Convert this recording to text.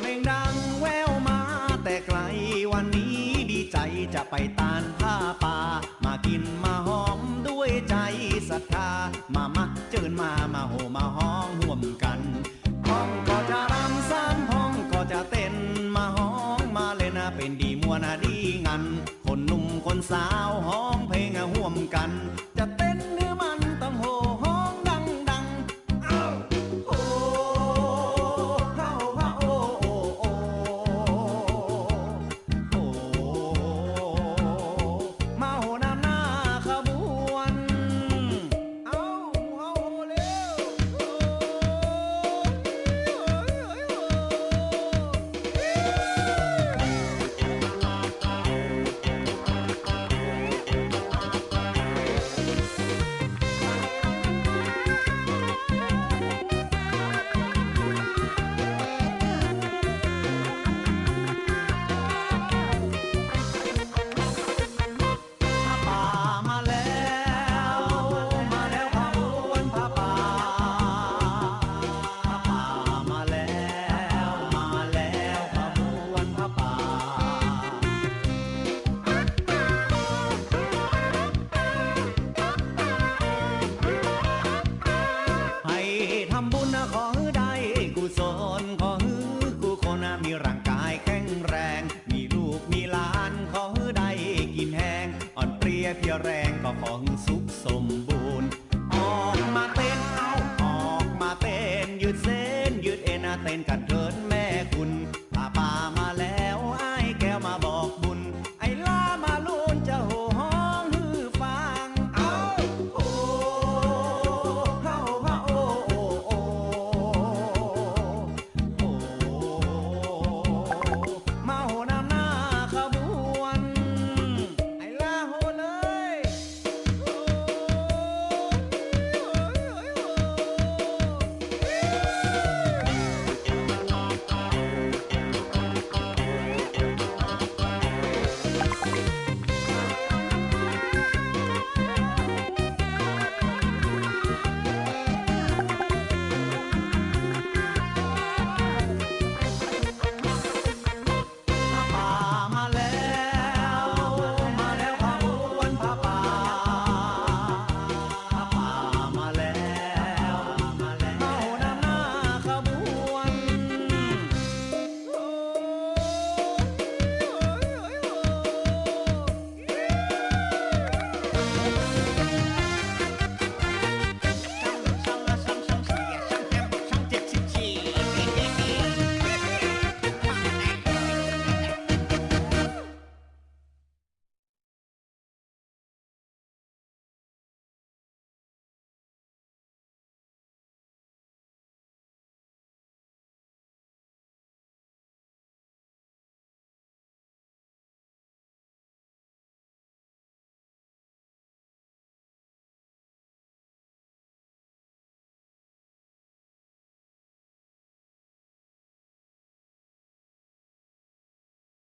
เพลงดังแววมา แต่ไกลวันนี้ดีใจจะไปตานผ้าป่า มากินมาหอมด้วยใจศรัทธา มามาเจิญมามาโหมาห้องห่วมกันห้องก็จะรำสร้างห้องก็จะเต้นมาห้องมาเลยนะเป็นดีมัวนาดีงัน คนหนุ่มคนสาวห้อง ศ